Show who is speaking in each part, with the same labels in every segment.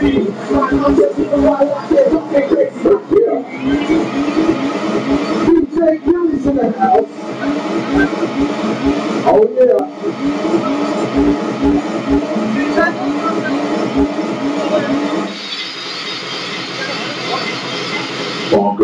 Speaker 1: free. I'm just keeping my life here, don't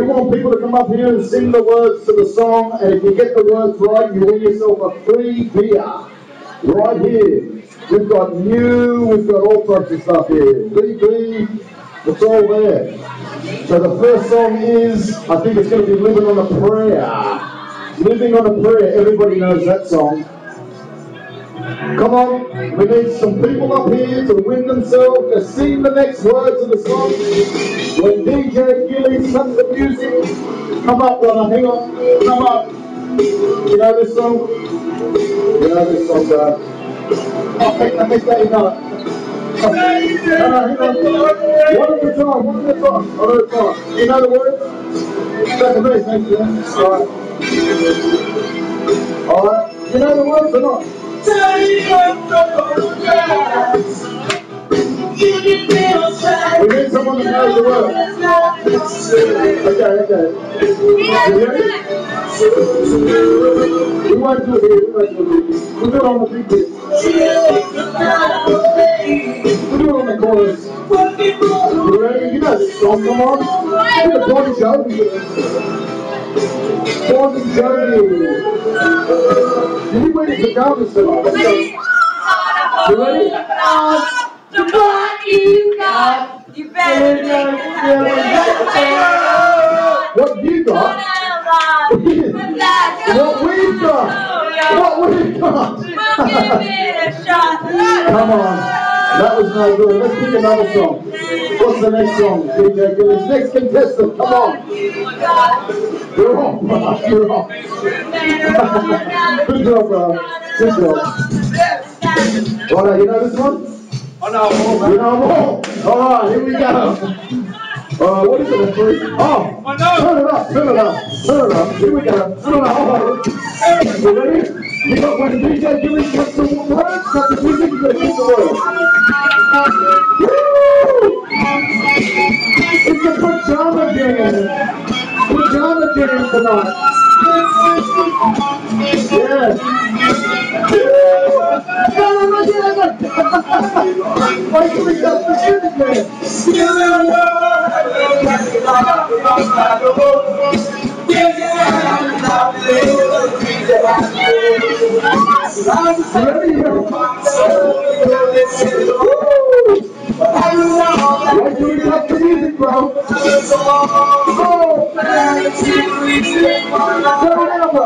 Speaker 2: We want people to come up here and sing the words to the song, and if you get the words right, you win yourself a free beer. Right here. We've got new, we've got all sorts of stuff here. BB, it's all there. So the first song is, I think it's going to be Living on a Prayer. Living on a Prayer, everybody knows that song. Come on, we need some people up here to win themselves to sing the next words of the song. When DJ Gilly cuts the music, come up, brother, hang on, come up. You know this song? You know this song, bro. I think, I think that you know hang on. One at a time, one at a time, one at a time. You know the words? Back to me, thank you. Alright. Alright. You know the words or not? We need someone that knows the words. Okay, okay. You ready? We won't do it we do it. On the chorus. You ready? You song, come on. Do the Bon Jovi. Bon Jovi. You ready?
Speaker 3: The what you got, you better make it happen.
Speaker 2: What you got? What we've got. What we've got.
Speaker 3: We'll give it a shot.
Speaker 2: Come on. That was no good. Let's pick another song. What's the next song? DJ Gillis. Next contestant. Come on. You're on, bro. You're on. Good job, bro. Good job. All right, you know this one?
Speaker 1: Oh no,
Speaker 2: You know more. All right, here we go. Uh, what is it, a three? Oh,
Speaker 1: Oh, no.
Speaker 2: turn it up, turn it up, turn it up. Here we go. Turn it up. You ready? You got when DJ Gillis cuts the words, cut the music, you gotta keep the words. Here? Why can we the music, bro?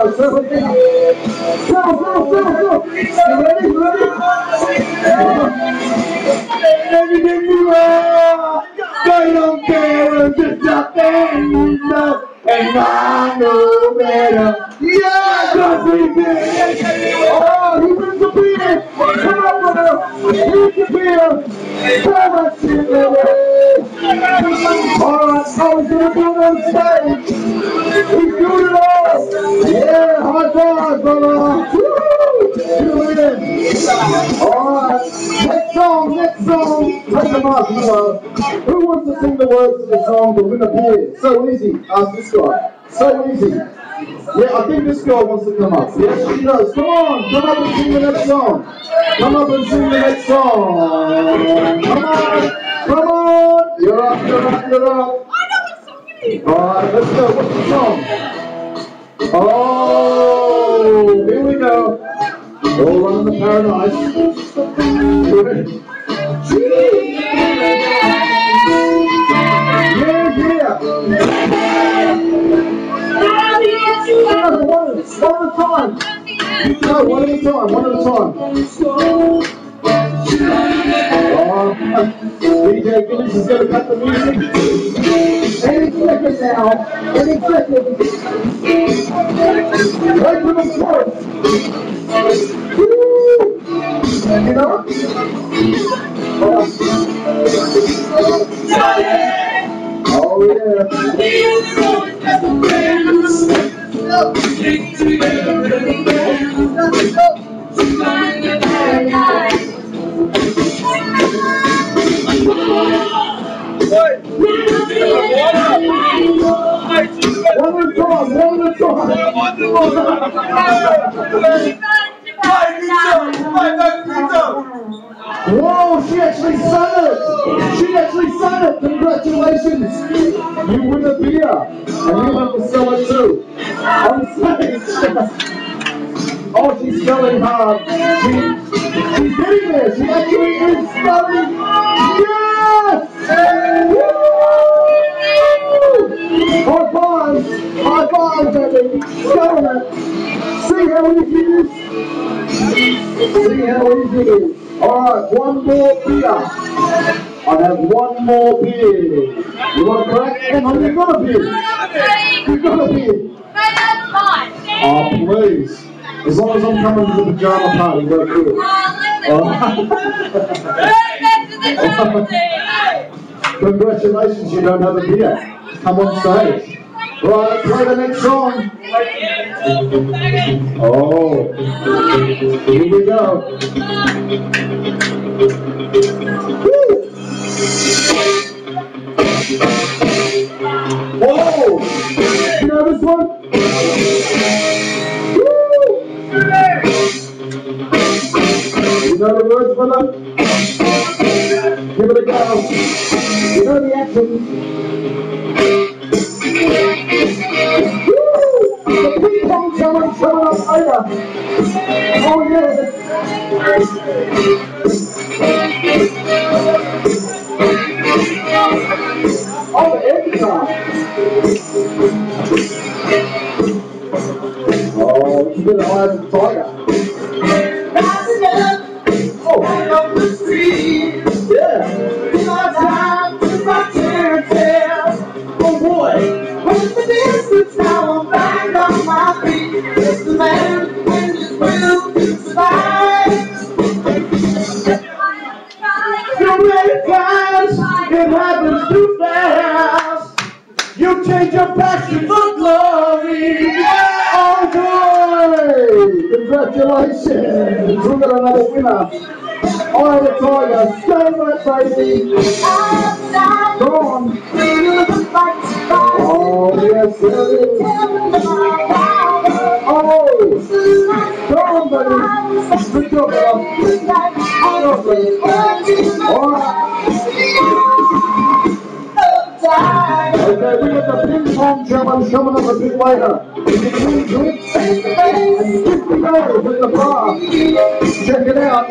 Speaker 2: Go, go, go, go. You ready? You ready? Alright, I was gonna. He's doing it all. Yeah, high five, brother. You win. Alright, next song, next song. Take the mic, hello. Who wants to sing the words of the song to win a beer? So easy. Ask this guy. So easy. Yeah, I think this girl wants to come up. Yes, she does. Come on, come up and sing the next song. Come up and sing the next song. Come on, come on. You're up, you're up, you're up. Alright, let's go. What's the song? Oh, here we go. All running the paradise. Yeah, yeah. One, one at a time. One at a time, one time. Oh, DJ Gillis is gonna cut the music. Any second now. Any second. Right to the. Woo! You know? Oh yeah. Whoa, she actually sung it. She actually sung it. Congratulations. You win a beer. And you have to sell it too. On stage. Oh, she's spelling hard. She, she's getting there. She actually is spelling. Yes! High five! High five, baby! Spelling it. See how easy it is? See how easy it is. Alright, one more beer. I have one more beer. You want to crack? Come on, you've got a beer. You've got a beer. Oh, please. As long as I'm coming to the pajama party, we're cool. Congratulations, you don't have a beer. Come on stage. Right, play the next song. Oh, here we go. Woo! Whoa! You know this one? Woo! You know the words them? Give it a go. You know the action. Oh yeah. Oh, every time. Oh, you live in fire. Passion for glory. Boy! Congratulations! We got another winner. The Tiger, stay back, baby. Go on. Oh, yes, it is. Oh, go on, baby. Good job, love. Go, baby. All right. Okay, we got the ping pong challenge coming up a bit later. Between drinks and fifty dollars in the bar. Check it out.